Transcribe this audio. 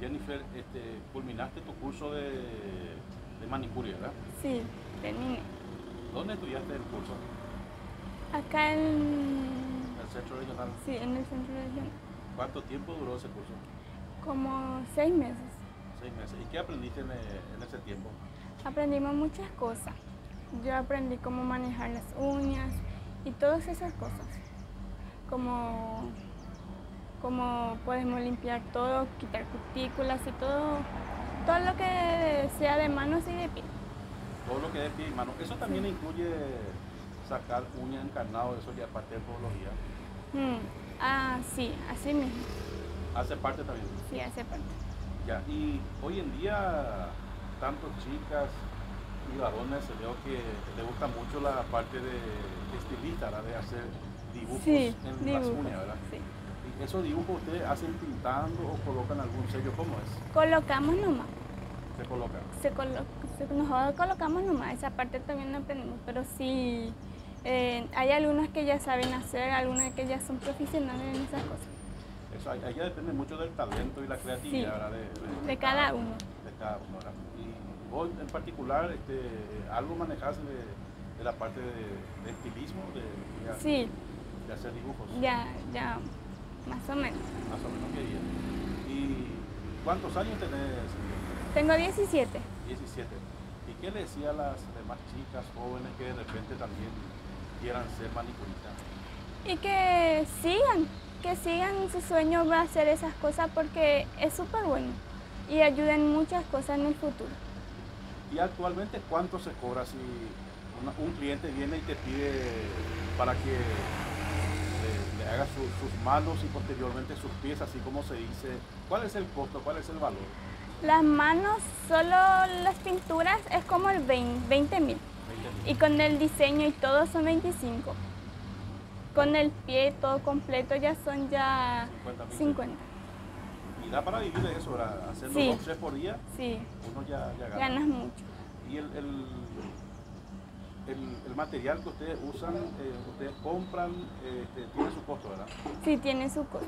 Jennifer, este, culminaste tu curso de, de manicure, ¿verdad? Sí, terminé. ¿Dónde estudiaste el curso? Acá en, ¿En el centro regional? sí, en el centro regional. ¿Cuánto tiempo duró ese curso? Como seis meses. Seis meses. ¿Y qué aprendiste en, eh, en ese tiempo? Aprendimos muchas cosas. Yo aprendí cómo manejar las uñas y todas esas cosas. Como, como podemos limpiar todo, quitar cutículas y todo, todo lo que sea de manos y de piel. Todo lo que es pie y mano. Eso también incluye sacar uñas encarnado, eso ya es parte de podología. Mm, Ah, sí, así mismo. Hace parte también. Sí, hace parte. Ya, y hoy en día, tanto chicas y varones, veo que le gusta mucho la parte de estilista, ¿verdad? de hacer dibujos Sí, en las uñas, ¿verdad? Sí. ¿Y esos dibujos ustedes hacen pintando o colocan algún sello? ¿Cómo es? Colocamos nomás. Se coloca. Se colo- se- nosotros colocamos nomás, esa parte también no aprendemos, pero sí eh, hay algunas que ya saben hacer, algunas que ya son profesionales en esas cosas. Eso ahí ahí ya depende mucho del talento y la creatividad, Sí. De, de cada uno. De cada uno, ¿verdad? Y vos en particular, este, ¿algo manejás de, de la parte de, estilismo, de, de- Sí, de hacer dibujos? ya, ya, más o menos. Más o menos que bien. ¿Y cuántos años tenés? Tengo 17. 17. ¿Y qué le decía a las demás chicas jóvenes que de repente también quieran ser manicuristas? Y que sigan, que sigan su sueño de hacer esas cosas porque es súper bueno y ayudan muchas cosas en el futuro. ¿Y actualmente cuánto se cobra si un cliente viene y te pide para que haga su- sus manos y posteriormente sus pies, así como se dice? ¿Cuál es el costo? ¿Cuál es el valor? Las manos, solo las pinturas es como el 20 mil. 20 Y con el diseño y todo son 25. Con el pie todo completo ya son ya 50 mil. 50. Y da para vivir de eso, Sí. dos, tres por día, Sí, uno ya, ya gana. ganas mucho. Y el, el, el- material que ustedes usan, eh, ustedes compran, eh, este, tiene su costo, ¿verdad? Sí, tiene su costo.